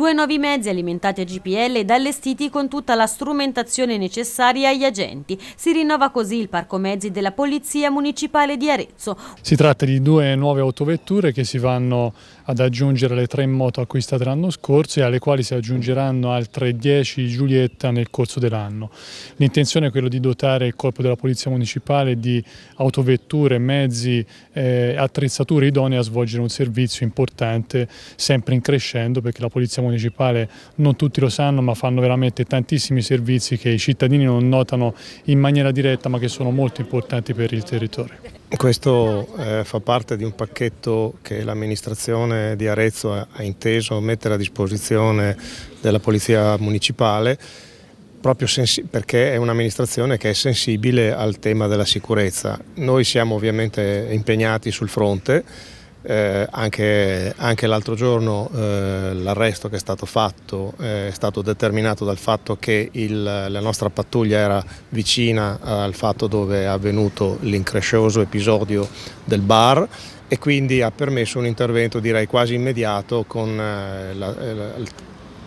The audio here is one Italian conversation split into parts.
Due nuovi mezzi alimentati a GPL ed allestiti con tutta la strumentazione necessaria agli agenti. Si rinnova così il parco mezzi della Polizia Municipale di Arezzo. Si tratta di due nuove autovetture che si vanno ad aggiungere alle tre moto acquistate l'anno scorso e alle quali si aggiungeranno altre 10 Giulietta nel corso dell'anno. L'intenzione è quella di dotare il corpo della Polizia Municipale di autovetture, mezzi eh, attrezzature idonee a svolgere un servizio importante sempre in crescendo perché la Polizia Municipale non tutti lo sanno ma fanno veramente tantissimi servizi che i cittadini non notano in maniera diretta ma che sono molto importanti per il territorio. Questo eh, fa parte di un pacchetto che l'amministrazione di Arezzo ha inteso mettere a disposizione della Polizia Municipale proprio perché è un'amministrazione che è sensibile al tema della sicurezza. Noi siamo ovviamente impegnati sul fronte, eh, anche, anche l'altro giorno eh, l'arresto che è stato fatto eh, è stato determinato dal fatto che il, la nostra pattuglia era vicina al fatto dove è avvenuto l'increscioso episodio del bar e quindi ha permesso un intervento direi quasi immediato con eh, la, eh, la,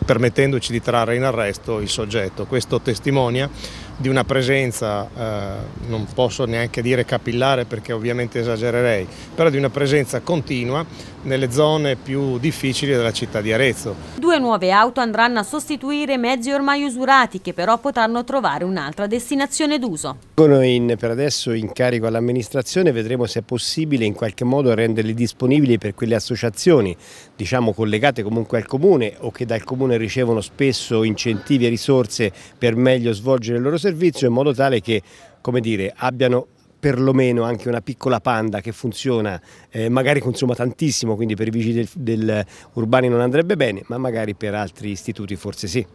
permettendoci di trarre in arresto il soggetto. Questo testimonia di una presenza, eh, non posso neanche dire capillare perché ovviamente esagererei, però di una presenza continua nelle zone più difficili della città di Arezzo. Due nuove auto andranno a sostituire mezzi ormai usurati che però potranno trovare un'altra destinazione d'uso. In, per adesso in carico all'amministrazione vedremo se è possibile in qualche modo renderli disponibili per quelle associazioni diciamo collegate comunque al comune o che dal comune ricevono spesso incentivi e risorse per meglio svolgere il loro servizio servizio in modo tale che come dire, abbiano perlomeno anche una piccola panda che funziona, eh, magari consuma tantissimo, quindi per i vigili del, del urbani non andrebbe bene, ma magari per altri istituti forse sì.